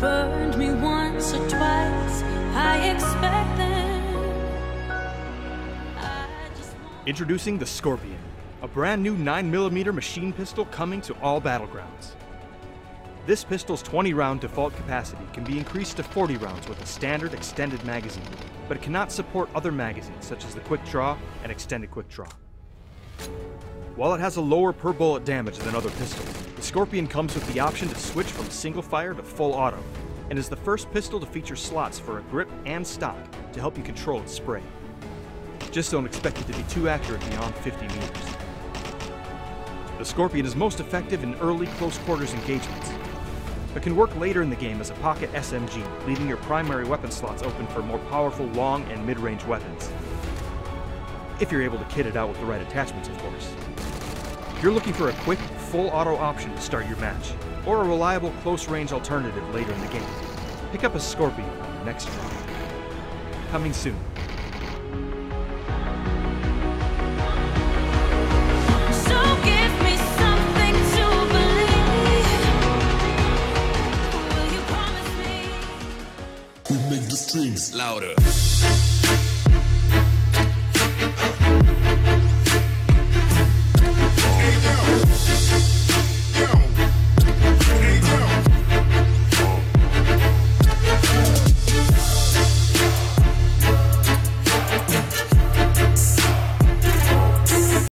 Burned me once or twice. I expect them. I Introducing the Skorpion, a brand new 9mm machine pistol coming to all battlegrounds. This pistol's 20 round default capacity can be increased to 40 rounds with a standard extended magazine, but it cannot support other magazines such as the Quick Draw and Extended Quick Draw. While it has a lower per bullet damage than other pistols, the Skorpion comes with the option to switch from single fire to full auto, and is the first pistol to feature slots for a grip and stock to help you control its spray. Just don't expect it to be too accurate beyond 50 meters. The Skorpion is most effective in early close quarters engagements, but can work later in the game as a pocket SMG, leaving your primary weapon slots open for more powerful long and mid range weapons. If you're able to kit it out with the right attachments, of course. If you're looking for a quick, full auto option to start your match, or a reliable close range alternative later in the game, pick up a Skorpion on your next run. Coming soon. So give me something to believe. Will you promise me? We make the strings louder.